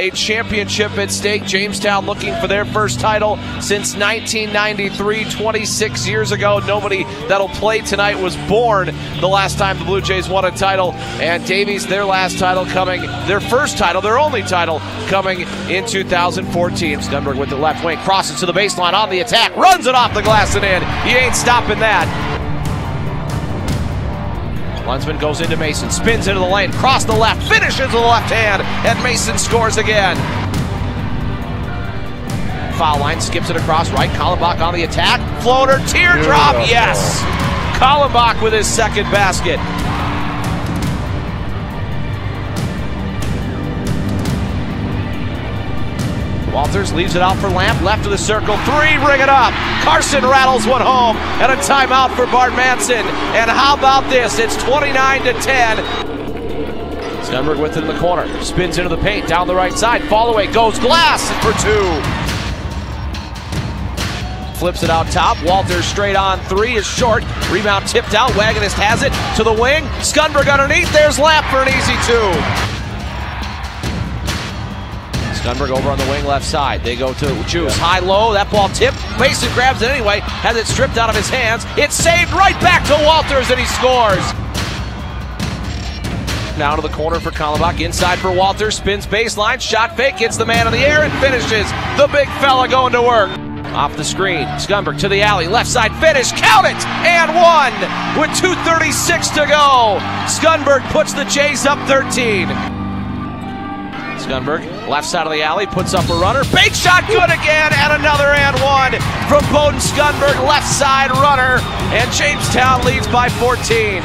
A championship at stake. Jamestown looking for their first title since 1993, 26 years ago. Nobody that'll play tonight was born the last time the Blue Jays won a title. And Davies, their last title coming, their first title, their only title coming in 2014. Skunberg with the left wing, crosses to the baseline on the attack, runs it off the glass and in. He ain't stopping that. Lunsman goes into Mason, spins into the lane, cross the left, finishes the left hand, and Mason scores again. Foul line, skips it across right. Kallenbach on the attack. Floater, teardrop, yes! Kallenbach with his second basket. Walters leaves it out for Lamp, left of the circle, three, ring it up. Carson rattles one home, and a timeout for Bart Manson. And how about this? It's 29 to 10. Skunberg with it in the corner, spins into the paint, down the right side, fall away, goes glass for two. Flips it out top. Walters straight on three is short. Rebound tipped out. Wagonist has it to the wing. Skunberg underneath. There's Lamp for an easy two. Skunberg over on the wing left side. They go to choose high low. That ball tipped. Mason grabs it anyway. Has it stripped out of his hands. It's saved right back to Walters and he scores. Now to the corner for Kallenbach. Inside for Walters. Spins baseline. Shot fake. Hits the man in the air and finishes. The big fella going to work. Off the screen, Skunberg to the alley, left side finish, count it, and one with 2.36 to go. Skunberg puts the Jays up 13. Skunberg, left side of the alley, puts up a runner. Big shot, good again, and another and one from Boden Skunberg, left side runner, and Jamestown leads by 14.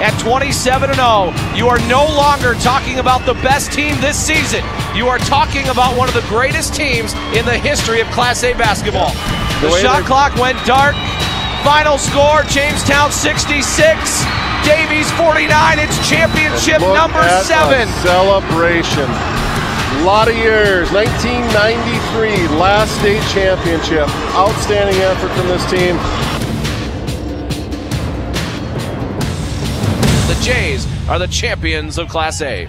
At 27 0, you are no longer talking about the best team this season. You are talking about one of the greatest teams in the history of Class A basketball. The, the shot clock went dark. Final score Jamestown 66, Davies 49. It's championship number seven. celebration. A lot of years. 1993, last state championship. Outstanding effort from this team. The Jays are the champions of Class A.